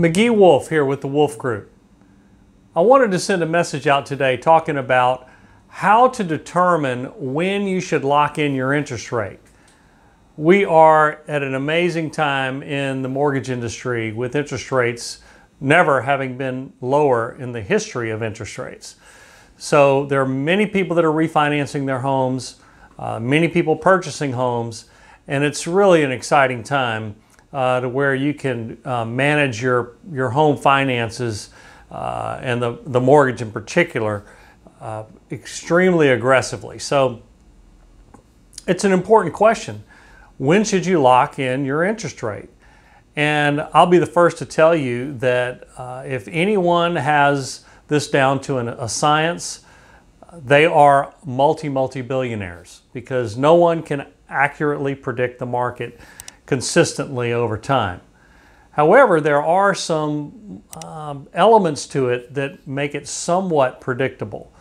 McGee Wolf here with the Wolf Group. I wanted to send a message out today talking about how to determine when you should lock in your interest rate. We are at an amazing time in the mortgage industry with interest rates never having been lower in the history of interest rates. So there are many people that are refinancing their homes, uh, many people purchasing homes, and it's really an exciting time uh, to where you can uh, manage your, your home finances uh, and the, the mortgage in particular uh, extremely aggressively. So it's an important question. When should you lock in your interest rate? And I'll be the first to tell you that uh, if anyone has this down to an, a science, they are multi, multi billionaires because no one can accurately predict the market consistently over time. However, there are some um, elements to it that make it somewhat predictable.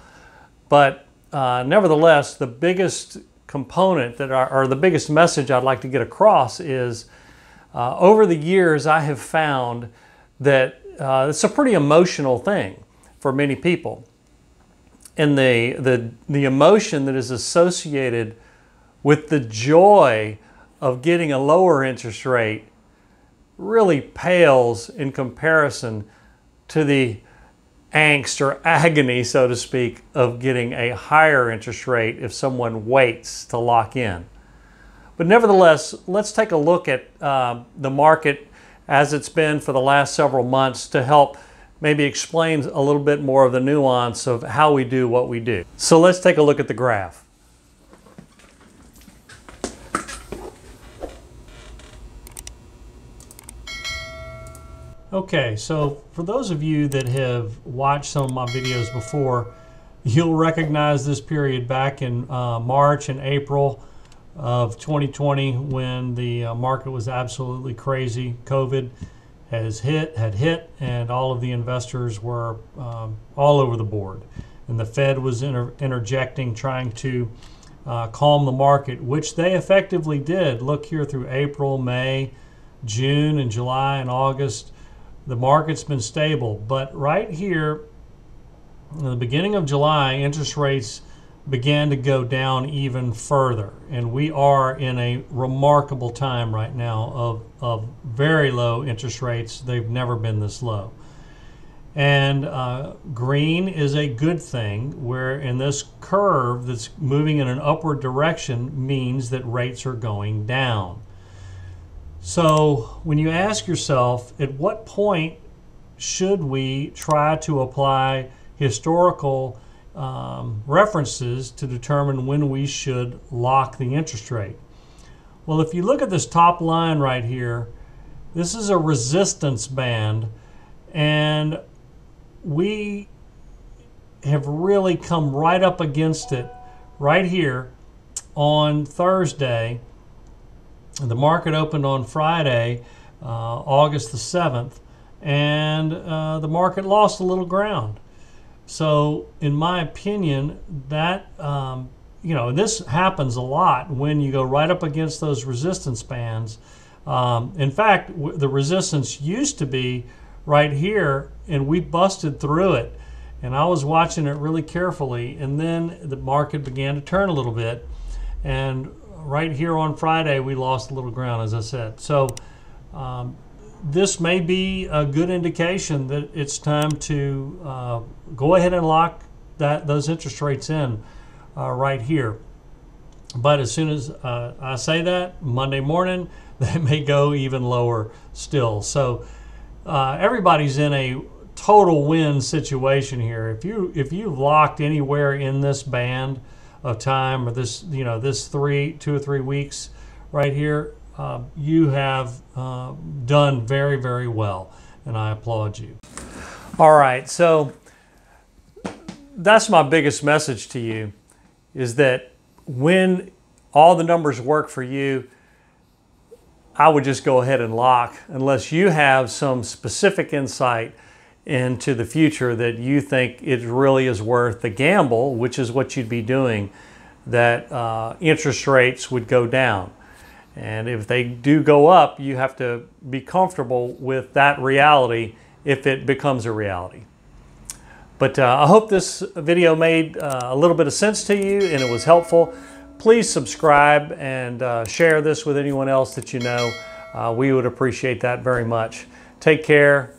But uh, nevertheless, the biggest component that are, or the biggest message I'd like to get across is uh, over the years I have found that uh, it's a pretty emotional thing for many people. And the, the, the emotion that is associated with the joy of getting a lower interest rate really pales in comparison to the angst or agony, so to speak, of getting a higher interest rate if someone waits to lock in. But nevertheless, let's take a look at uh, the market as it's been for the last several months to help maybe explain a little bit more of the nuance of how we do what we do. So let's take a look at the graph. Okay, so for those of you that have watched some of my videos before, you'll recognize this period back in uh, March and April of 2020 when the uh, market was absolutely crazy. COVID has hit, had hit, and all of the investors were um, all over the board. And the Fed was inter interjecting, trying to uh, calm the market, which they effectively did. Look here through April, May, June, and July, and August the market's been stable. But right here, in the beginning of July, interest rates began to go down even further. And we are in a remarkable time right now of, of very low interest rates. They've never been this low. And uh, green is a good thing, where in this curve that's moving in an upward direction means that rates are going down. So when you ask yourself, at what point should we try to apply historical um, references to determine when we should lock the interest rate? Well, if you look at this top line right here, this is a resistance band, and we have really come right up against it right here on Thursday the market opened on Friday, uh, August the 7th, and uh, the market lost a little ground. So, in my opinion, that, um, you know, this happens a lot when you go right up against those resistance bands. Um, in fact, the resistance used to be right here, and we busted through it. And I was watching it really carefully, and then the market began to turn a little bit. And right here on Friday, we lost a little ground, as I said. So um, this may be a good indication that it's time to uh, go ahead and lock that those interest rates in uh, right here. But as soon as uh, I say that, Monday morning, they may go even lower still. So uh, everybody's in a total win situation here. If you if you've locked anywhere in this band, of time or this you know this three two or three weeks right here uh, you have uh, done very very well and i applaud you. All right so that's my biggest message to you is that when all the numbers work for you i would just go ahead and lock unless you have some specific insight into the future that you think it really is worth the gamble, which is what you'd be doing, that uh, interest rates would go down. And if they do go up, you have to be comfortable with that reality if it becomes a reality. But uh, I hope this video made uh, a little bit of sense to you and it was helpful. Please subscribe and uh, share this with anyone else that you know. Uh, we would appreciate that very much. Take care